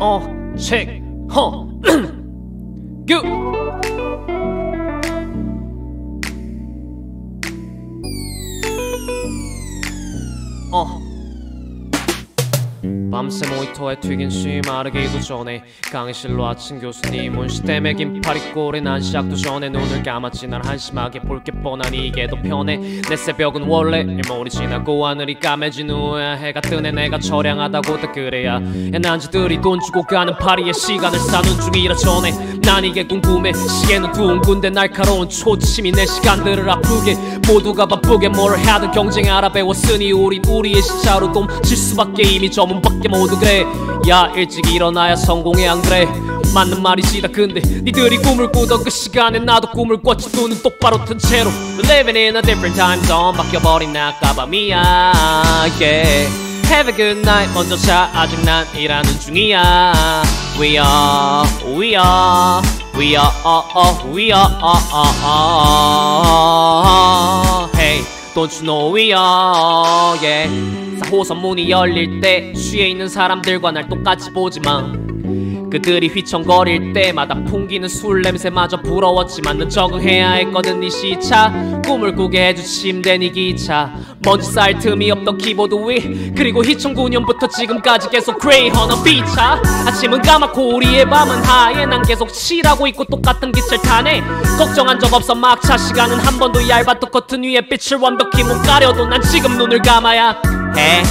어, check, 허, 교. 밤새 모니터에 튀긴 씨 마르기도 전에 강의실로 아침 교수님 문시 때문에 긴팔이 꼴에 난 시작도 전에 눈을 감았지 난 한심하게 볼 게 뻔하니 이게 더 편해. 내 새벽은 원래 일몰이 지나고 하늘이 까매진 후에 해가 뜨네 내가 처량하다고 다 그래야 야난지들이 돈 주고 가는 파리에 시간을 싸는 중이라 전에 난 이게 궁금해. 시계는 둥근데 날카로운 초침이 내 시간들을 아프게. 모두가 바쁘게 뭘 하든 경쟁 알아배웠으니 우린 우리의 시차로 돔칠 수밖에 이미 저문 밖에 모두 그래. 야 일찍 일어나야 성공해 안 그래? 맞는 말이지다. 근데 니들이 꿈을 꾸던 그 시간에 나도 꿈을 꿨지. 눈은 똑바로 뜬 채로 Living in a different time zone. 바뀌어버린 낮과밤이야. Yeah. Have a good night. 먼저 자 아직 난 일하는 중이야. We are we are we are uh, uh, we are uh, uh, uh, Are yeah 4호선 문이 열릴 때 쉬에 있는 사람들과 날 똑같이 보지만 그들이 휘청거릴 때마다 풍기는 술 냄새마저 부러웠지만 넌 적응해야 했거든 네 시차. 꿈을 꾸게 해준 침대 네 기차. 먼지 쌓일 틈이 없던 키보드 위 그리고 2009년부터 지금까지 계속 그레이 on the beat ya. 아침은 까맣고 우리의 밤은 하얘 난 계속 칠하고 있고 똑같은 기차를 타네. 걱정한 적 없어 막차 시간은 한 번도 얇았던 커튼 위에 빛을 완벽히 못 가려도 난 지금 눈을 감아야 해.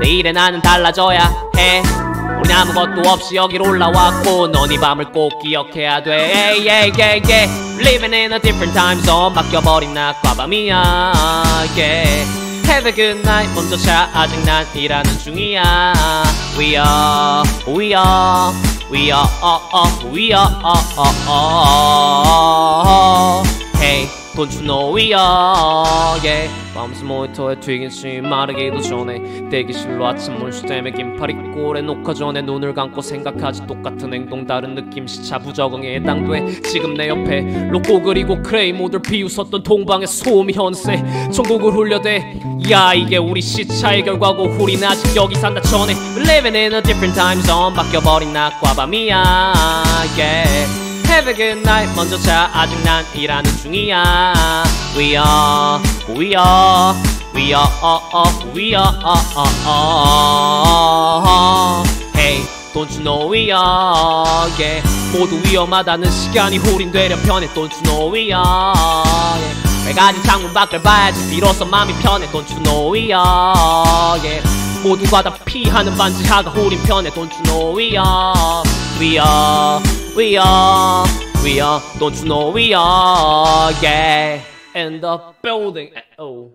내일의 나는 달라져야 해 우린 아무것도 없이 여길 올라왔고 넌 이 밤을 꼭 기억해야 돼 yeah, yeah, yeah. Living in a different time zone 바뀌어버린 낮과 밤이야 yeah. Have a good night 먼저 자 아직 난 일하는 중이야 We are, we are, we are, uh, uh, we are, uh, uh, uh, Hey, don't you know we are, yeah 밤새 모니터에 튀긴 씨 마르기도 전에 대기실로 아침 문시 때문에 긴팔 입고 오래 녹화 전에 눈을 감고 생각하지 똑같은 행동 다른 느낌 시차 부적응에 해당돼. 지금 내 옆에 로고 그리고 크레이 모두 비웃었던 동방의 소음이 현세. 전국을 흘려대. 야 이게 우리 시차의 결과고 우린 아직 여기 산다 전에. Living in a different time zone 바뀌어버린 낮과 밤이야. Yeah. Have a good night 먼저 자 아직 난 일하는 중이야 We are We are We are uh, uh, We are uh, uh, uh, Hey Don't you know we are yeah. 모두 위험하다는 시간이 후린되려 편해 Don't you know we are yeah. 빨가진 창문 밖을 봐야지 비로소 마음이 편해 Don't you know we are yeah. 모두가 다 피하는 반지하가 우린 편해 Don't you know we are We are We are We are Don't you know we are Yeah. In the building Oh